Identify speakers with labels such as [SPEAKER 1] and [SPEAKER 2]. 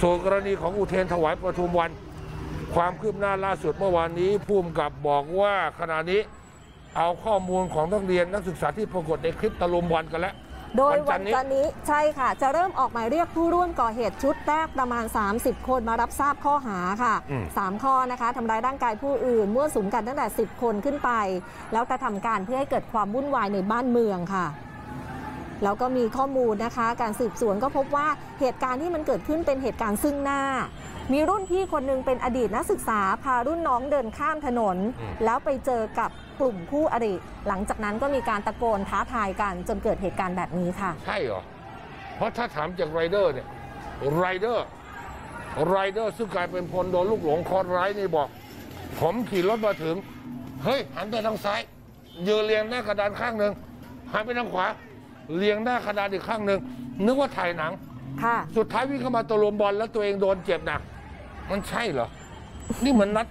[SPEAKER 1] ส่วนกรณีของอุเทนถวายประทุมวัน ความคืบหน้าล่าสุดเมื่อวานนี้ผู้กำกับบอกว่าขณะนี้เอาข้อมูลของนักเรียนนักศึกษาที่ปรากฏในคลิปตะลุมบอลกันแล้ว
[SPEAKER 2] โดย
[SPEAKER 1] วั
[SPEAKER 2] วันน
[SPEAKER 1] จันทร์นี้
[SPEAKER 2] จันทร์นี้ใช่ค่ะ จะเริ่มออกหมายเรียกผู้ร่วมก่อเหตุชุดแรกประมาณ 30 คนมารับทราบข้อหาค่ะ
[SPEAKER 1] อืม
[SPEAKER 2] 3ข้อนะคะทำร้ายร่างกายผู้อื่นมั่วสุมกันตั้งแต่ 10 คนขึ้นไป แล้วกระทำการเพื่อให้เกิดความวุ่นวายในบ้านเมืองค่ะ แล้วก็มีข้อมูลนะคะ การสืบสวนก็พบว่าเหตุการณ์ที่มันเกิดขึ้นเป็นเหตุการณ์ซึ่งหน้า มีรุ่นพี่คนหนึงเป็นอดีตนักศึกษาพารุ่นน้องเดินข้ามถนน
[SPEAKER 1] อืม
[SPEAKER 2] แล้วไปเจอกับกลุ่มคู่อริ หลังจากนั้นก็มีการตะโกนท้าทายกันจนเกิดเหตุการณ์แบบนี้ค่ะ
[SPEAKER 1] ใช่เหรอ เพราะถ้าถามจากไรเดอร์เนี่ยไรเดอร์ไรเดอร์ซึ่งกลายเป็นพลโดนลูกหลงคอร้ายนี่บอก ผมขี่รถมาถึง เฮ้ยหันไปทางซ้ายยืนเรียงหน้ากระดานข้างหนึ่งหันไปทางขวา เรียงหน้ากระดานอีกข้างหนึ่งนึกว่าถ่ายหนัง
[SPEAKER 2] ค่ะ
[SPEAKER 1] สุดท้ายวิ่งเข้ามาตะลุมบอลแล้วตัวเองโดนเจ็บหนักมันใช่เหรอ นี่เหมือนนัด